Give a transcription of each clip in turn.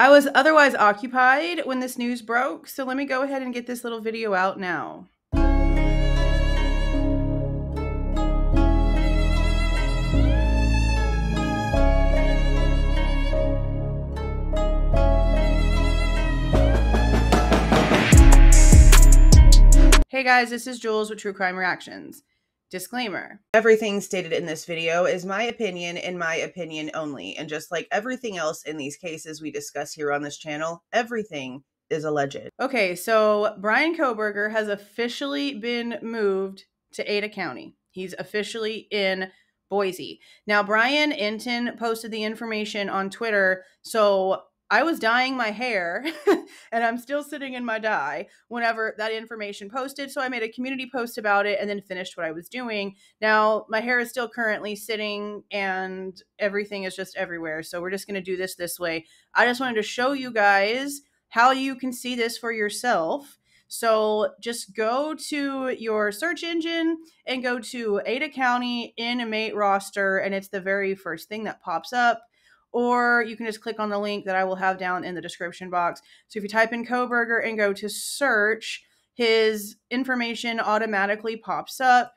I was otherwise occupied when this news broke, so let me go ahead and get this little video out now. Hey guys, this is Jules with True Crime Reactions. Disclaimer Everything stated in this video is my opinion and my opinion only. And just like everything else in these cases we discuss here on this channel, everything is alleged. Okay, so Bryan Kohberger has officially been moved to Ada County. He's officially in Boise. Now, Brian Entin posted the information on Twitter, so I was dyeing my hair and I'm still sitting in my dye whenever that information posted. So I made a community post about it and then finished what I was doing. Now my hair is still currently sitting and everything is just everywhere. So we're just going to do this this way. I just wanted to show you guys how you can see this for yourself. So just go to your search engine and go to Ada County inmate roster, and it's the very first thing that pops up or you can just click on the link that I will have down in the description box. So if you type in Kohberger and go to search, his information automatically pops up.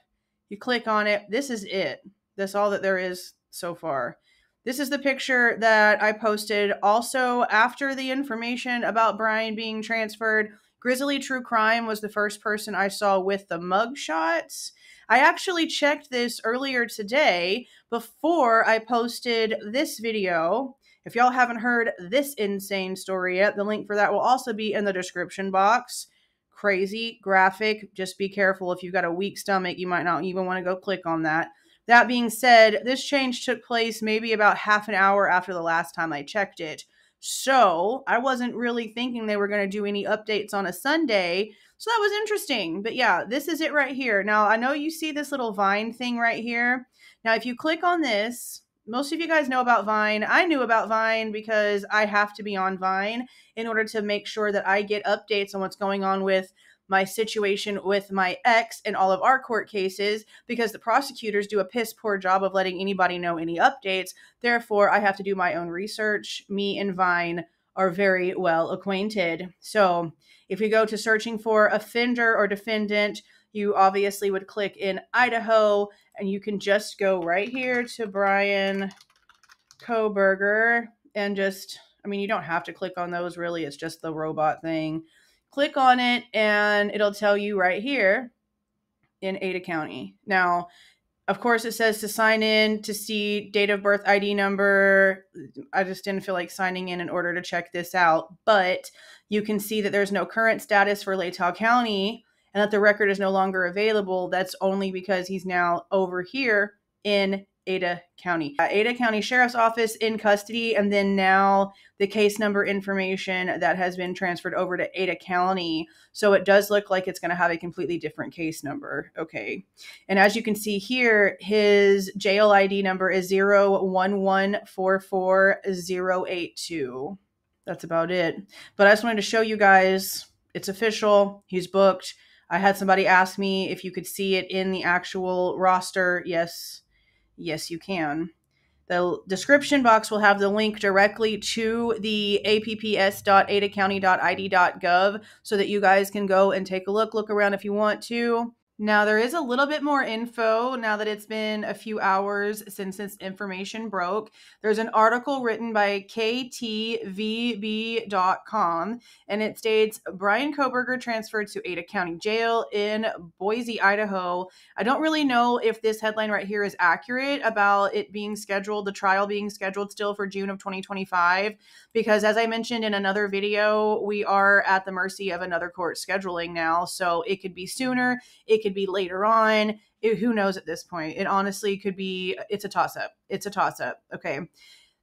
You click on it. This is it. That's all that there is so far. This is the picture that I posted. Also, after the information about Bryan being transferred, Grizzly True Crime was the first person I saw with the mug shots. I actually checked this earlier today before I posted this video. If y'all haven't heard this insane story yet, the link for that will also be in the description box. Crazy, graphic. Just be careful. If you've got a weak stomach, you might not even want to go click on that. That being said, this change took place maybe about half an hour after the last time I checked it. So I wasn't really thinking they were going to do any updates on a Sunday. So that was interesting. But yeah, this is it right here. Now, I know you see this little Vine thing right here. Now, if you click on this, most of you guys know about Vine. I knew about Vine because I have to be on Vine in order to make sure that I get updates on what's going on with my situation with my ex and all of our court cases because the prosecutors do a piss poor job of letting anybody know any updates. Therefore, I have to do my own research. Me and Vine are very well acquainted. So, if you go to searching for offender or defendant, you obviously would click in Idaho and you can just go right here to Bryan Kohberger and just I mean, you don't have to click on those really. It's just the robot thing click on it and it'll tell you right here in Ada County. Now, of course, it says to sign in to see date of birth ID number. I just didn't feel like signing in in order to check this out, but you can see that there's no current status for Latah County and that the record is no longer available. That's only because he's now over here in Ada County. Uh, Ada County Sheriff's Office in custody, and then now the case number information that has been transferred over to Ada County. So it does look like it's going to have a completely different case number. Okay. And as you can see here, his jail ID number is 011448082. That's about it. But I just wanted to show you guys it's official. He's booked. I had somebody ask me if you could see it in the actual roster. Yes, Yes, you can. The description box will have the link directly to the apps.adacounty.id.gov so that you guys can go and take a look, look around if you want to. Now, there is a little bit more info now that it's been a few hours since this information broke. There's an article written by KTVB.com, and it states Bryan Kohberger transferred to Ada County Jail in Boise, Idaho. I don't really know if this headline right here is accurate about it being scheduled, the trial being scheduled still for June of 2025, because as I mentioned in another video, we are at the mercy of another court scheduling now. So it could be sooner. It could be later on. It, who knows at this point? It honestly could be, it's a toss up. It's a toss up. Okay.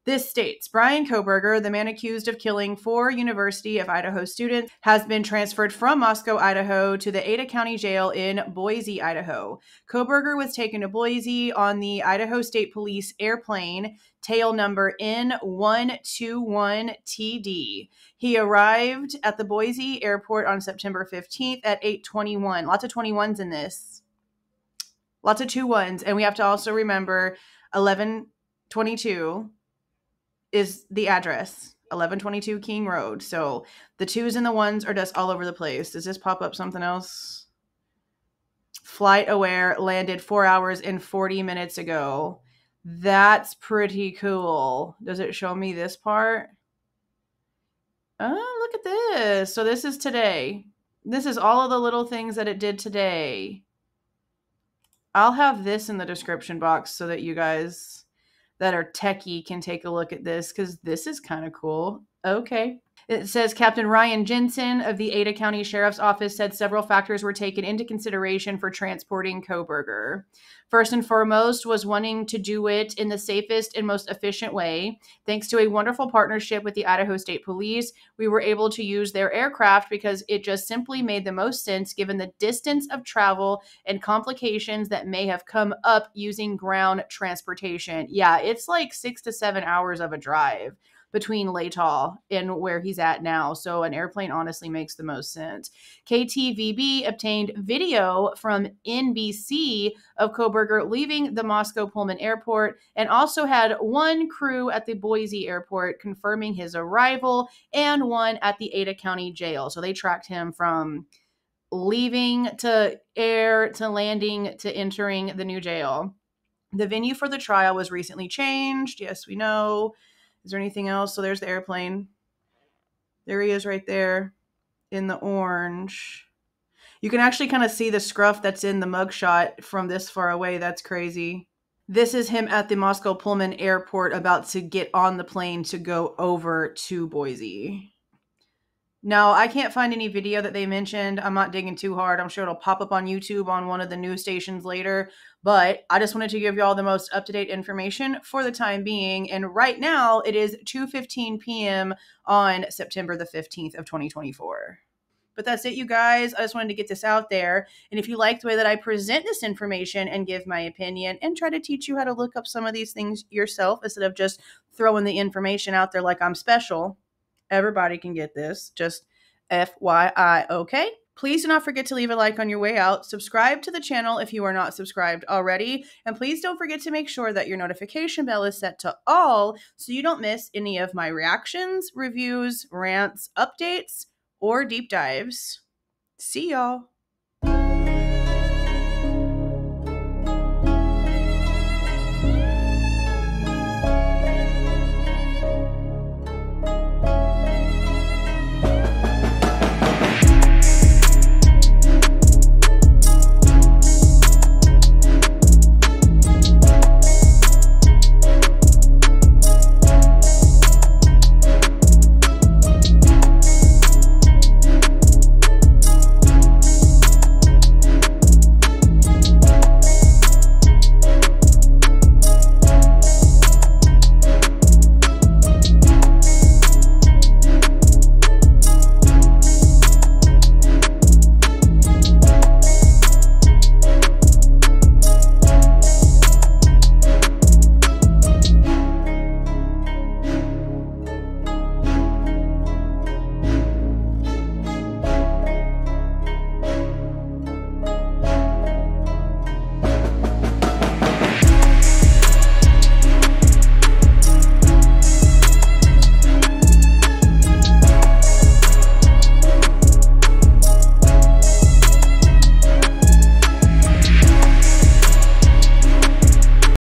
This states Bryan Kohberger, the man accused of killing four University of Idaho students, has been transferred from Moscow, Idaho to the Ada County Jail in Boise, Idaho. Kohberger was taken to Boise on the Idaho State Police airplane, tail number N121TD. He arrived at the Boise airport on September 15th at 821. Lots of 21s in this. Lots of two ones. And we have to also remember 1122 is the address 1122 King Road. So the twos and the ones are just all over the place. Does this pop up something else? FlightAware landed four hours and 40 minutes ago. That's pretty cool. Does it show me this part? Oh, look at this. So this is today. This is all of the little things that it did today. I'll have this in the description box so that you guys that are techie can take a look at this because this is kind of cool. Okay. It says Captain Ryan Jensen of the Ada County Sheriff's Office said several factors were taken into consideration for transporting Kohberger. First and foremost was wanting to do it in the safest and most efficient way. Thanks to a wonderful partnership with the Idaho State Police, we were able to use their aircraft because it just simply made the most sense given the distance of travel and complications that may have come up using ground transportation. Yeah, it's like six to seven hours of a drive between Latah and where he's at now. So an airplane honestly makes the most sense. KTVB obtained video from NBC of Kohberger leaving the Moscow Pullman Airport and also had one crew at the Boise Airport confirming his arrival and one at the Ada County Jail. So they tracked him from leaving to air to landing to entering the new jail. The venue for the trial was recently changed. Yes, we know. Is there anything else? So there's the airplane. There he is right there in the orange. You can actually kind of see the scruff that's in the mugshot from this far away. That's crazy. This is him at the Moscow Pullman Airport about to get on the plane to go over to Boise. No, I can't find any video that they mentioned. I'm not digging too hard. I'm sure it'll pop up on YouTube on one of the news stations later. But I just wanted to give you all the most up-to-date information for the time being. And right now it is 2:15 p.m. on September the 15th of 2024. But that's it, you guys. I just wanted to get this out there. And if you like the way that I present this information and give my opinion and try to teach you how to look up some of these things yourself instead of just throwing the information out there like I'm special, Everybody can get this. Just FYI, okay? Please do not forget to leave a like on your way out. Subscribe to the channel if you are not subscribed already. And please don't forget to make sure that your notification bell is set to all so you don't miss any of my reactions, reviews, rants, updates, or deep dives. See y'all.